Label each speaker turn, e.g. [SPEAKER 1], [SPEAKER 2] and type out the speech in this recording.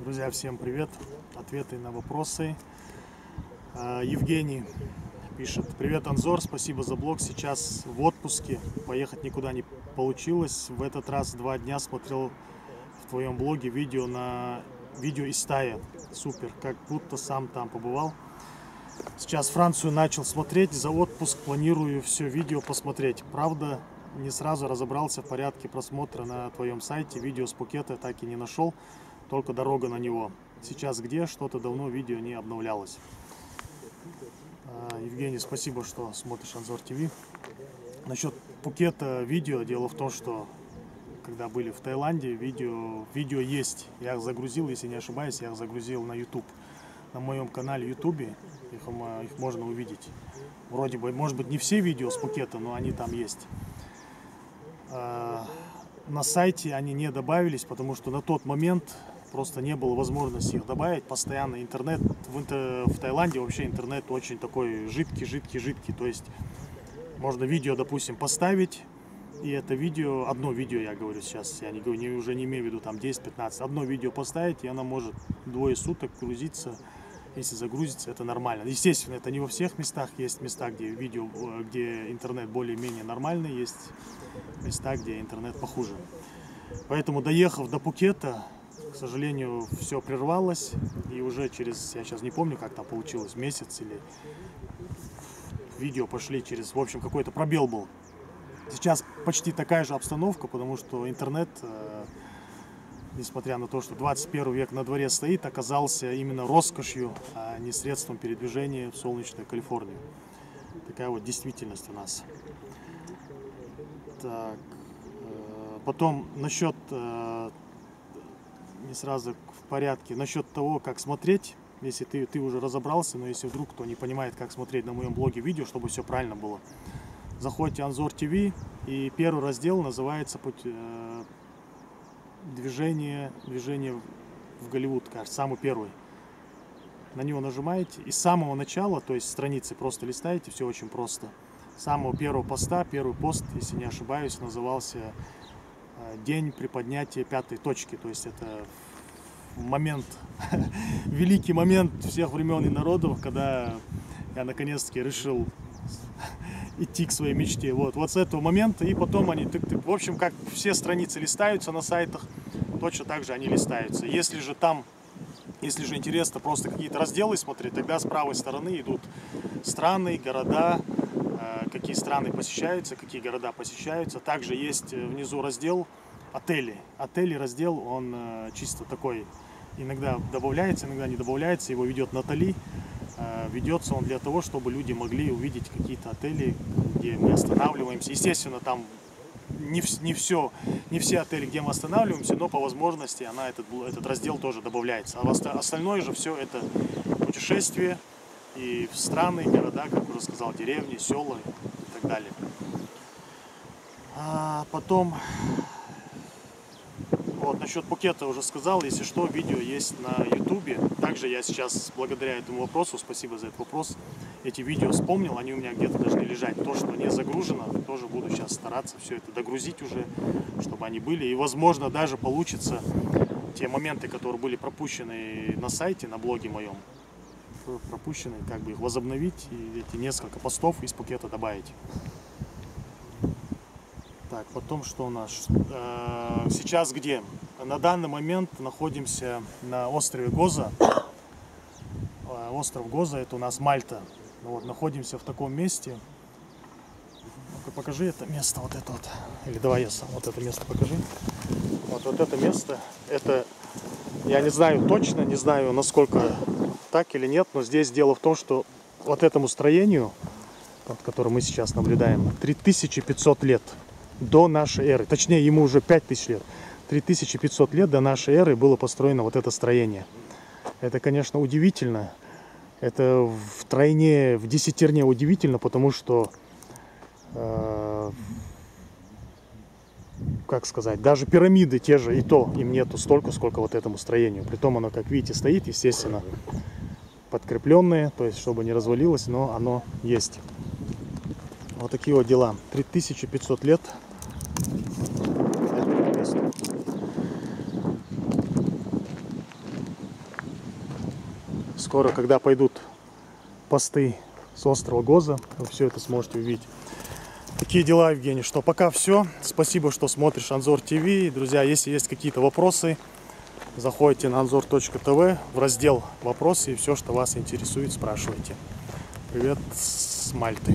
[SPEAKER 1] Друзья, всем привет. Ответы на вопросы. А, Евгений пишет. Привет, Анзор, спасибо за блог. Сейчас в отпуске. Поехать никуда не получилось. В этот раз два дня смотрел в твоем блоге видео на видео из стаи. Супер, как будто сам там побывал. Сейчас Францию начал смотреть. За отпуск планирую все видео посмотреть. Правда, не сразу разобрался в порядке просмотра на твоем сайте. Видео с Пукета так и не нашел, только дорога на него. Сейчас где? Что-то давно видео не обновлялось. А, Евгений, спасибо, что смотришь Анзор ТВ. Насчет Пукета видео. Дело в том, что когда были в Таиланде, видео, видео есть. Я их загрузил, если не ошибаюсь, я их загрузил на YouTube. На моем канале YouTube их, их можно увидеть. Вроде бы, может быть, не все видео с Пукета, но они там есть. А, на сайте они не добавились, потому что на тот момент просто не было возможности их добавить. Постоянно интернет в, интер... в Таиланде вообще интернет очень такой жидкий, жидкий, жидкий. То есть можно видео, допустим, поставить, и это видео, одно видео я говорю сейчас, я не, не, уже не имею в виду там 10-15, одно видео поставить, и оно может двое суток грузиться если загрузится, это нормально. Естественно, это не во всех местах. Есть места, где видео, э, где интернет более-менее нормальный, есть места, где интернет похуже. Поэтому, доехав до Пукета, к сожалению, все прервалось. И уже через, я сейчас не помню, как там получилось, месяц или видео пошли через, в общем, какой-то пробел был. Сейчас почти такая же обстановка, потому что интернет э, несмотря на то, что 21 век на дворе стоит, оказался именно роскошью, а не средством передвижения в солнечную Калифорнию. Такая вот действительность у нас. Так, э, потом насчет, э, не сразу в порядке, насчет того, как смотреть, если ты, ты уже разобрался, но если вдруг кто не понимает, как смотреть на моем блоге видео, чтобы все правильно было, заходите Анзор ТВ, и первый раздел называется э, движение, движение в Голливуд, кажется, самый первый. На него нажимаете и с самого начала, то есть страницы просто листаете, все очень просто. С самого первого поста, первый пост, если не ошибаюсь, назывался День приподнятия пятой точки. То есть это момент, великий момент всех времен и народов, когда я наконец-таки решил идти к своей мечте. Вот, вот с этого момента, и потом они, тык -тык. в общем, как все страницы листаются на сайтах, точно так же они листаются. Если же там, если же интересно просто какие-то разделы смотреть, тогда с правой стороны идут страны, города, э, какие страны посещаются, какие города посещаются. Также есть э, внизу раздел отели. Отели раздел, он э, чисто такой, иногда добавляется, иногда не добавляется, его ведет Натали. Э, ведется он для того, чтобы люди могли увидеть какие-то отели, где мы останавливаемся. Естественно, там не, не, все, не все отели, где мы останавливаемся, но по возможности она, этот, этот раздел тоже добавляется. А остальное же все это путешествие и в страны, города, как уже сказал, деревни, села и так далее. А потом вот, насчет букета уже сказал, если что, видео есть на ютубе. Также я сейчас, благодаря этому вопросу, спасибо за этот вопрос, эти видео вспомнил, они у меня где-то должны лежать. То, что не загружено, тоже буду сейчас стараться все это догрузить уже, чтобы они были. И, возможно, даже получится те моменты, которые были пропущены на сайте, на блоге моем, пропущены, как бы их возобновить и эти несколько постов из пакета добавить. Так, потом что у нас? Э, сейчас где? На данный момент находимся на острове Гоза. Э, остров Гоза, это у нас Мальта. Вот, находимся в таком месте. Ну-ка покажи это место, вот это вот. Или давай я сам вот это место покажи. Вот, вот это место, это, я не знаю точно, не знаю насколько так или нет, но здесь дело в том, что вот этому строению, которое мы сейчас наблюдаем, 3500 лет до нашей эры. Точнее, ему уже 5000 лет. 3500 лет до нашей эры было построено вот это строение. Это, конечно, удивительно. Это в тройне, в десятерне удивительно, потому что, э, как сказать, даже пирамиды те же, и то им нету столько, сколько вот этому строению. Притом оно, как видите, стоит, естественно, подкрепленное, то есть, чтобы не развалилось, но оно есть. Вот такие вот дела. 3500 лет Скоро, когда пойдут посты с острова Гоза, вы все это сможете увидеть. Такие дела, Евгений, что пока все. Спасибо, что смотришь Анзор ТВ. Друзья, если есть какие-то вопросы, заходите на анзор.тв в раздел «Вопросы» и все, что вас интересует, спрашивайте. Привет с Мальты.